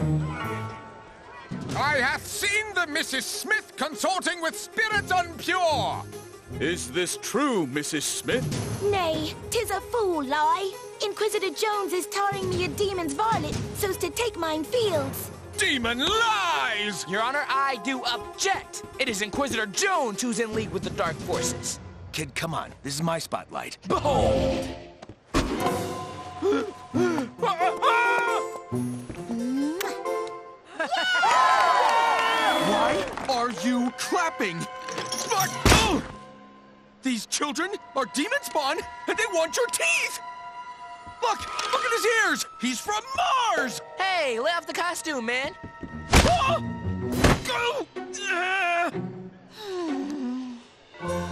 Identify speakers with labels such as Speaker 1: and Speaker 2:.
Speaker 1: I hath seen the Mrs. Smith consorting with spirits unpure.
Speaker 2: Is this true, Mrs. Smith?
Speaker 3: Nay, tis a fool lie. Inquisitor Jones is tarring me a demon's varlet, so's to take mine fields.
Speaker 1: Demon lies!
Speaker 4: Your Honor, I do object. It is Inquisitor Jones who's in league with the Dark Forces. Kid, come on. This is my spotlight. Behold!
Speaker 2: Are you clapping? But, oh! These children are demon spawn, and they want your teeth! Look! Look at his ears! He's from Mars!
Speaker 4: Hey, lay off the costume, man.
Speaker 2: Ah!